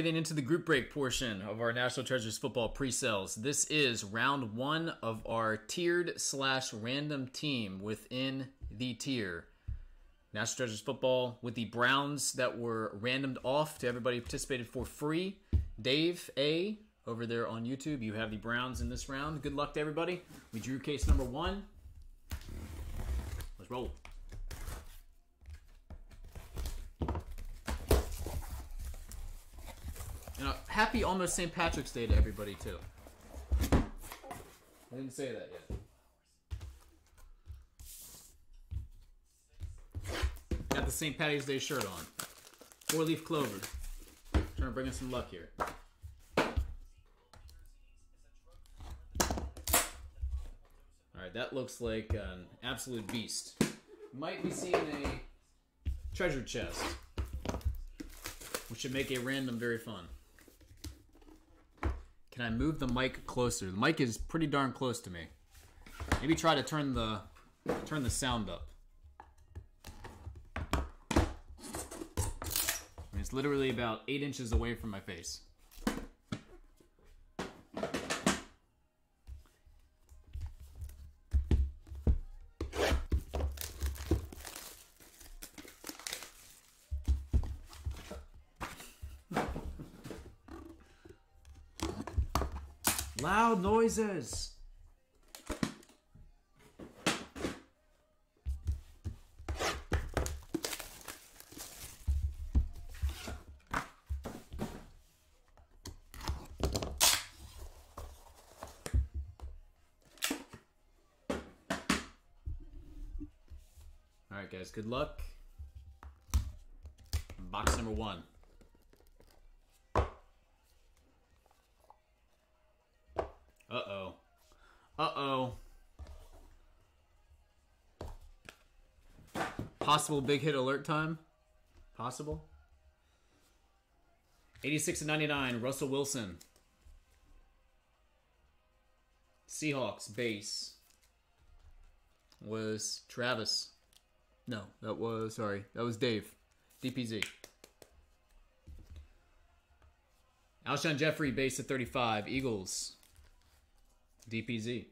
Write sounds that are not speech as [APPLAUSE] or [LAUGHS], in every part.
Getting into the group break portion of our National Treasures football pre-sales. This is round one of our tiered slash random team within the tier. National Treasures football with the Browns that were randomed off to everybody who participated for free. Dave A over there on YouTube, you have the Browns in this round. Good luck to everybody. We drew case number one. Let's roll. And a happy almost St. Patrick's Day to everybody too. I didn't say that yet. Got the St. Patty's Day shirt on. Four leaf clover. Trying to bring us some luck here. Alright, that looks like an absolute beast. Might be seeing a treasure chest. Which should make a random very fun. Can I move the mic closer? The mic is pretty darn close to me. Maybe try to turn the turn the sound up. I mean, it's literally about eight inches away from my face. All right, guys. Good luck. Box number one. Possible big hit alert time? Possible? 86 to 99, Russell Wilson. Seahawks base was Travis. No, that was sorry, that was Dave. DPZ. Alshon Jeffery base at 35, Eagles. DPZ.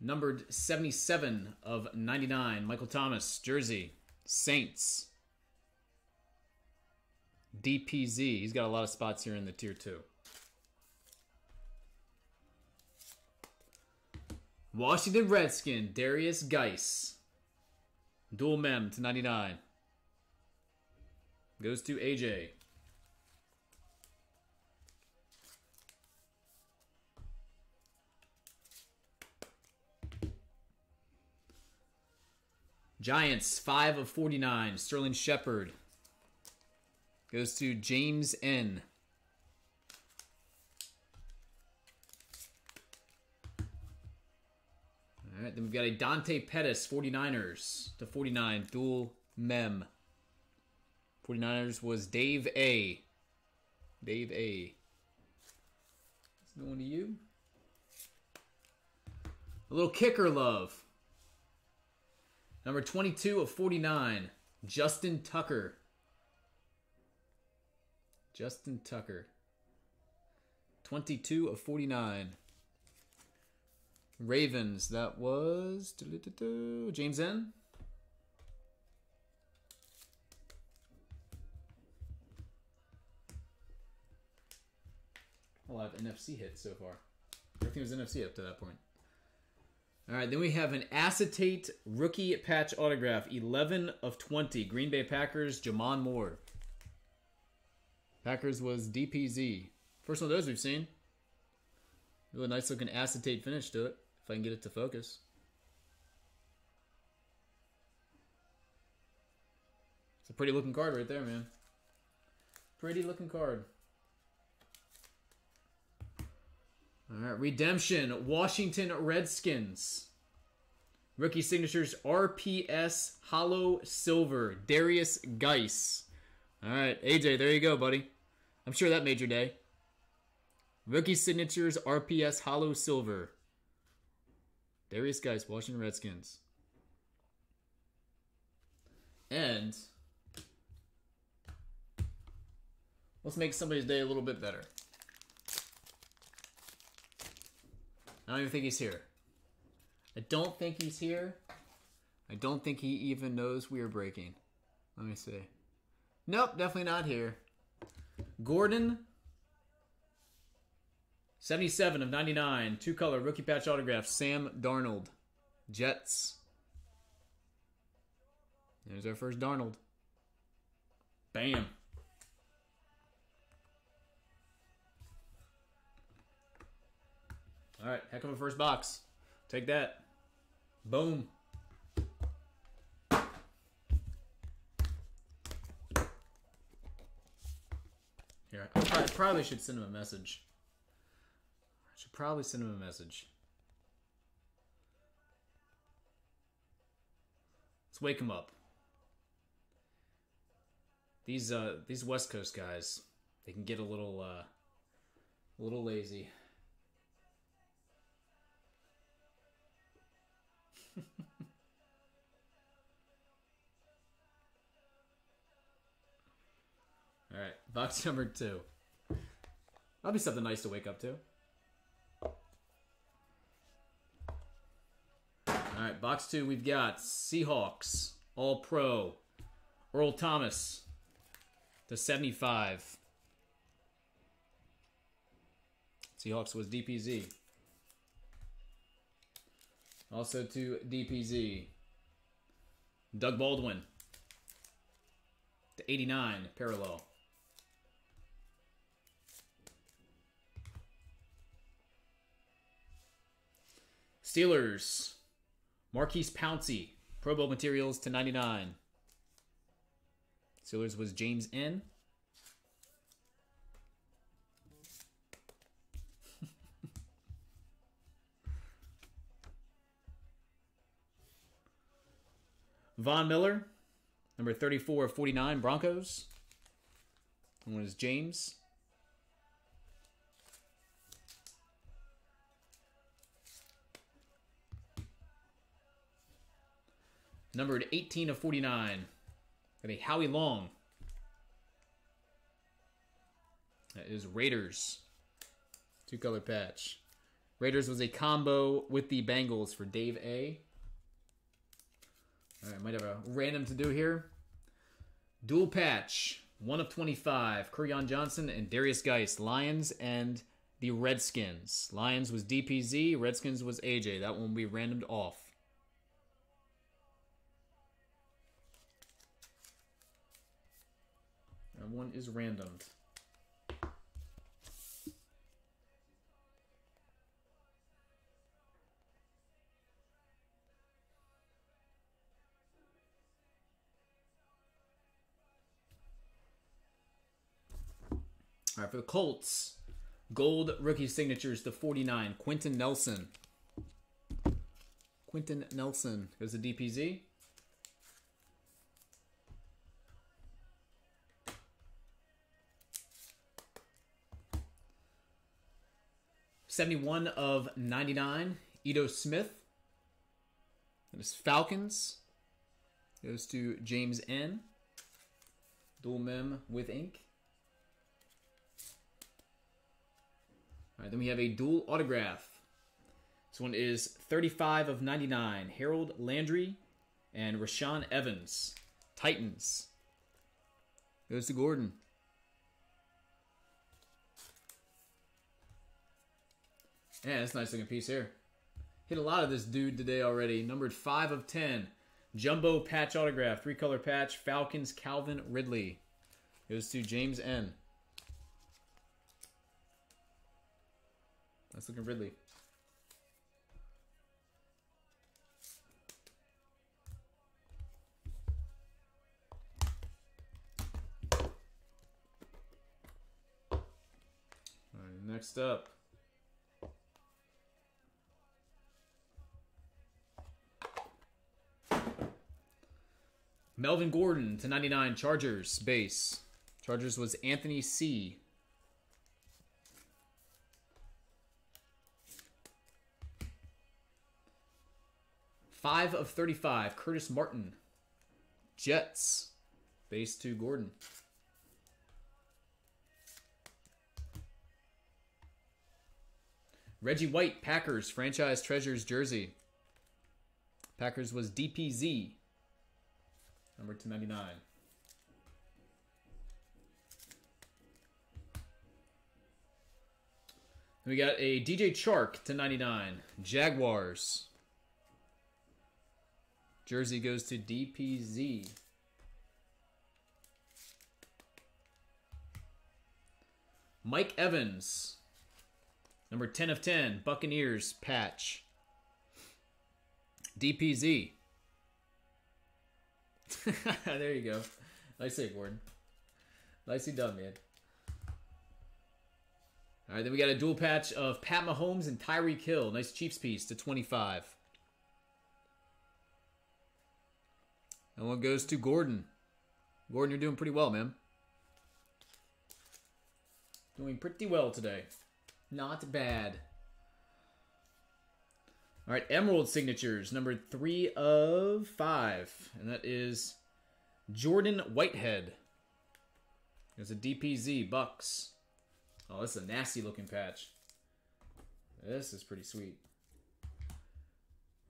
Numbered 77 of 99, Michael Thomas, Jersey, Saints. DPZ. He's got a lot of spots here in the tier 2. Washington Redskin, Darius Guice. Dual mem to 99. Goes to AJ. Giants, 5 of 49. Sterling Shepard. Goes to James N. All right, then we've got a Dante Pettis, 49ers to 49, dual mem. 49ers was Dave A. Dave A. It's going to you. A little kicker love. Number 22 of 49, Justin Tucker. Justin Tucker. 22 of 49. Ravens, that was James N. A lot of NFC hits so far. Everything was NFC up to that point. All right, then we have an acetate rookie patch autograph, 11 of 20. Green Bay Packers, J'Mon Moore. Packers was DPZ. First one of those we've seen. Really nice looking acetate finish to it, if I can get it to focus. It's a pretty looking card right there, man. Pretty looking card. All right, Redemption, Washington Redskins. Rookie signatures RPS Hollow Silver, Darius Guice. All right, AJ, there you go, buddy. I'm sure that made your day. Rookie signatures RPS Hollow Silver. Darius Guice, Washington Redskins. And let's make somebody's day a little bit better. I don't even think he's here. I don't think he's here. I don't think he even knows we are breaking. Let me see. Nope, definitely not here. Gordon, 77 of 99, two color rookie patch autograph, Sam Darnold, Jets. There's our first Darnold. Bam. All right, heck of a first box. Take that. Boom. Here, I probably should send him a message. I should probably send him a message. Let's wake him up. These uh these West Coast guys, they can get a little uh a little lazy. [LAUGHS] All right, box [LAUGHS] number two. That'll be something nice to wake up to. All right, box two, we've got Seahawks, All Pro, Earl Thomas, to 75. Seahawks was DPZ. Also to DPZ. Doug Baldwin. To 89, parallel. Steelers. Maurkice Pouncey. Pro Bowl materials to 99. Steelers was James N. Von Miller, number 34 of 49, Broncos. One is James. Numbered 18 of 49. Got a Howie Long. That is Raiders. Two color patch. Raiders was a combo with the Bengals for Dave A. All right, might have a random to do here. Dual patch, one of 25. Kerryon Johnson and Darius Geist. Lions and the Redskins. Lions was DPZ, Redskins was AJ. That one will be randomed off. And one is randomed. For the Colts, gold rookie signatures to 49, Quenton Nelson. Quenton Nelson goes to DPZ. Seventy-one of ninety-nine, Ito Smith. That is Falcons. Goes to James N. Dual mem with ink. All right, then we have a dual autograph. This one is 35 of 99. Harold Landry and Rashaan Evans. Titans. Goes to Gordon. Yeah, that's a nice looking piece here. Hit a lot of this dude today already. Numbered 5 of 10. Jumbo patch autograph. Three color patch. Falcons Calvin Ridley. Goes to James N. Nice looking Ridley. All right, next up. Melvin Gordon to 99 Chargers base. Chargers was Anthony C. Five of 35, Curtis Martin. Jets. Base to Gordon. Reggie White, Packers, franchise treasures jersey. Packers was DPZ, number 299. We got a DJ Chark to 99. Jaguars. Jersey goes to DPZ. Mike Evans. Number 10 of 10. Buccaneers patch. DPZ. [LAUGHS] there you go. Nice save, Gordon. Nicely done, man. All right, then we got a dual patch of Pat Mahomes and Tyreek Hill. Nice Chiefs piece to 25. And one goes to Gordon. Gordon, you're doing pretty well, man. Doing pretty well today. Not bad. All right, Emerald signatures, number three of five. And that is Jordan Whitehead. There's a DPZ, Bucks. Oh, this is a nasty looking patch. This is pretty sweet.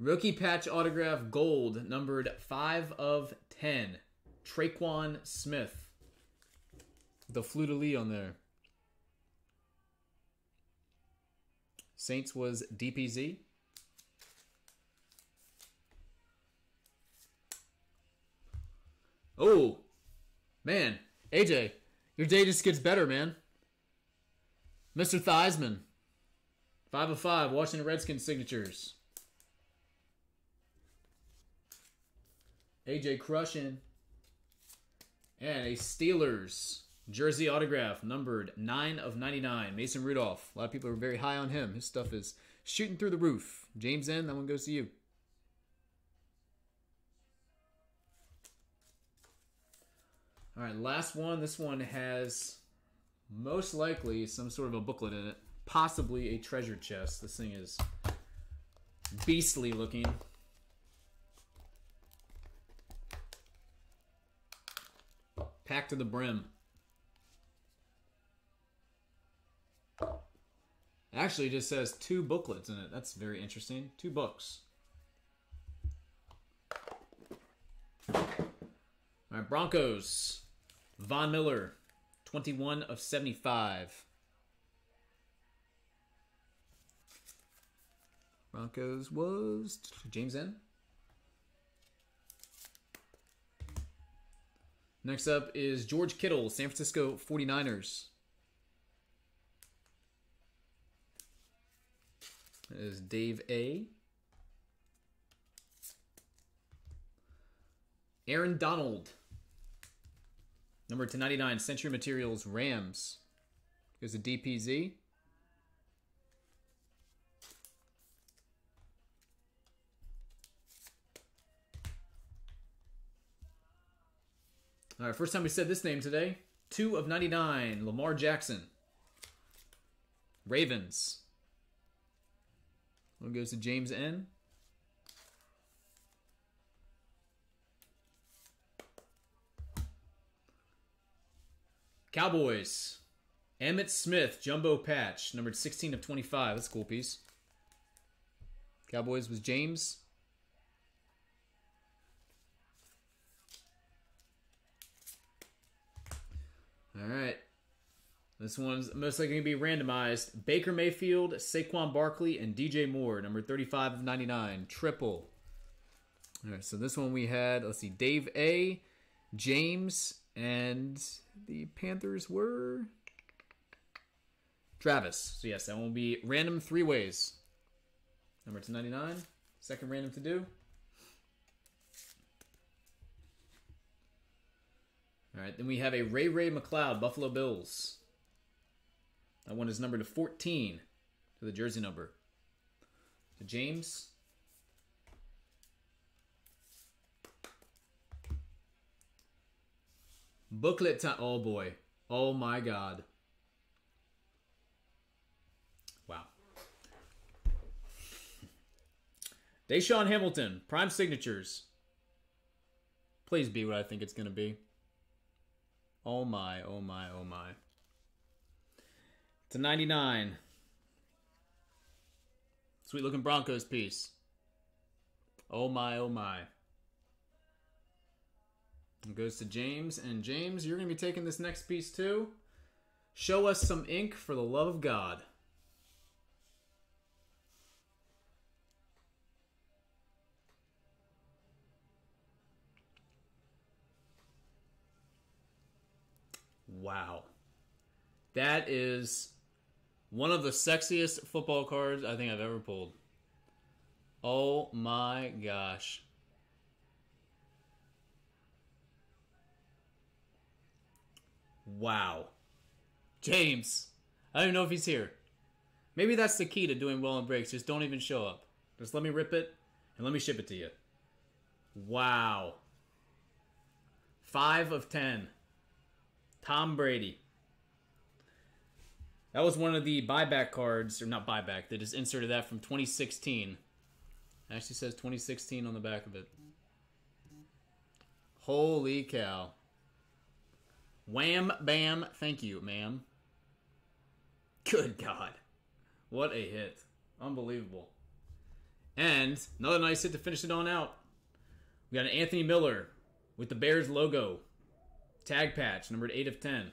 Rookie patch autograph gold, numbered 5 of 10. Tre'Quan Smith. The fleur de lis on there. Saints was DPZ. Oh, man. AJ, your day just gets better, man. Mr. Theismann. 5 of 5, Washington Redskins signatures. AJ crushing. And a Steelers jersey autograph, numbered 9 of 99. Mason Rudolph. A lot of people are very high on him. His stuff is shooting through the roof. James N., that one goes to you. All right, last one. This one has most likely some sort of a booklet in it, possibly a treasure chest. This thing is beastly looking. Packed to the brim. Actually, it just says two booklets in it. That's very interesting. Two books. All right, Broncos. Von Miller, 21 of 75. Broncos was James N. Next up is George Kittle, San Francisco 49ers. Is Dave A. Aaron Donald, Number 299, Century Materials Rams. Here's a DPZ. All right, first time we said this name today. 2 of 99, Lamar Jackson. Ravens. One goes to James N. Cowboys. Emmitt Smith, jumbo patch, numbered 16 of 25. That's a cool piece. Cowboys was James. All right. This one's most likely going to be randomized. Baker Mayfield, Saquon Barkley, and DJ Moore, number 35 of 99. Triple. All right, so this one we had, let's see, Dave A., James, and the Panthers were Travis. So yes, that will be random three ways. Number 299. Second random to do. All right, then we have a Ray Ray McCloud, Buffalo Bills. That one is numbered to 14 to the jersey number. To James. Booklet time. Oh boy. Oh my god. Wow. DaeSean Hamilton, prime signatures. Please be what I think it's going to be. Oh my, oh my, oh my. It's a 99. Sweet looking Broncos piece. Oh my, oh my. It goes to James. And James, you're going to be taking this next piece too. Show us some ink for the love of God. Wow. That is one of the sexiest football cards I think I've ever pulled. Oh my gosh. Wow. James. I don't even know if he's here. Maybe that's the key to doing well in breaks. Just don't even show up. Just let me rip it and let me ship it to you. Wow. Five of ten. Tom Brady. That was one of the buyback cards, or not buyback, they just inserted that from 2016. It actually says 2016 on the back of it. Holy cow. Wham, bam, thank you, ma'am. Good God. What a hit. Unbelievable. And another nice hit to finish it on out. We got an Anthony Miller with the Bears logo. Tag patch, numbered 8 of 10.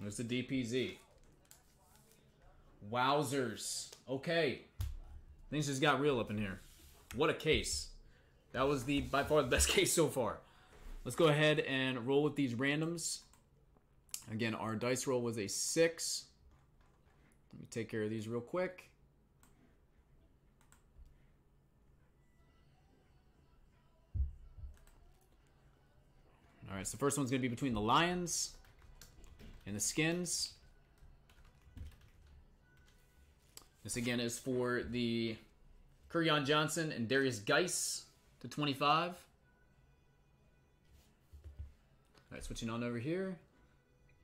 There's the DPZ. Wowzers. Okay. Things just got real up in here. What a case. That was the by far the best [LAUGHS] case so far. Let's go ahead and roll with these randoms. Again, our dice roll was a 6. Let me take care of these real quick. All right, so first one's going to be between the Lions and the Skins. This again is for the Kerryon Johnson and Darius Guice to 25. All right, switching on over here.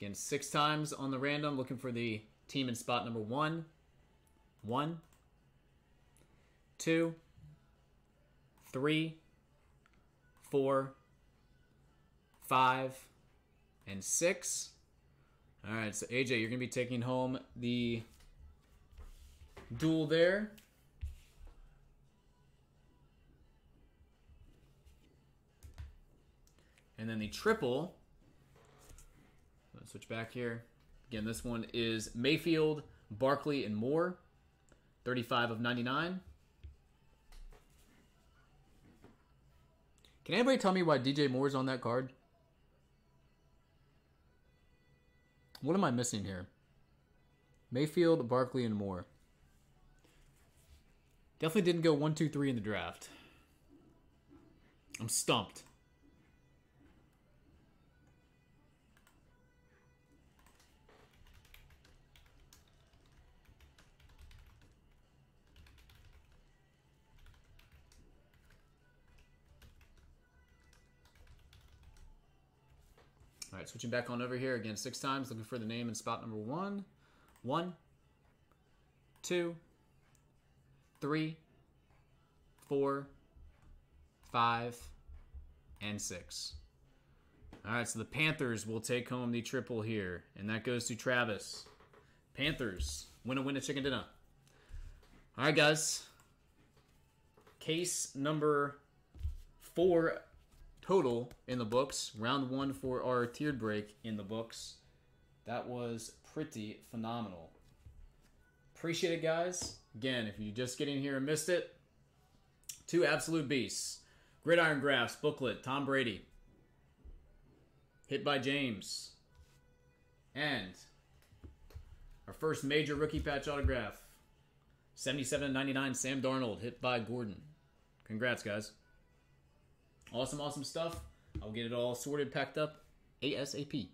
Again, six times on the random, looking for the team in spot number one. One, two, three, four, five, and six. All right, so AJ, you're going to be taking home the duel there. And then the triple. Let's switch back here. Again, this one is Mayfield, Barkley, and Moore. 35 of 99. Can anybody tell me why DJ Moore's on that card? What am I missing here? Mayfield, Barkley, and Moore. Definitely didn't go one, two, three in the draft. I'm stumped. Switching back on over here again six times, looking for the name in spot number one. One, two, three, four, five, and six. All right, so the Panthers will take home the triple here, and that goes to Travis. Panthers win a win a chicken dinner. All right, guys. Case number four total in the books. Round one for our tiered break in the books. That was pretty phenomenal. Appreciate it, guys. Again, if you just get in here and missed it, two absolute beasts. Gridiron Graphs booklet, Tom Brady. Hit by James. And our first major rookie patch autograph. 77 99 Sam Darnold, hit by Gordon. Congrats, guys. Awesome, awesome stuff. I'll get it all sorted, packed up ASAP.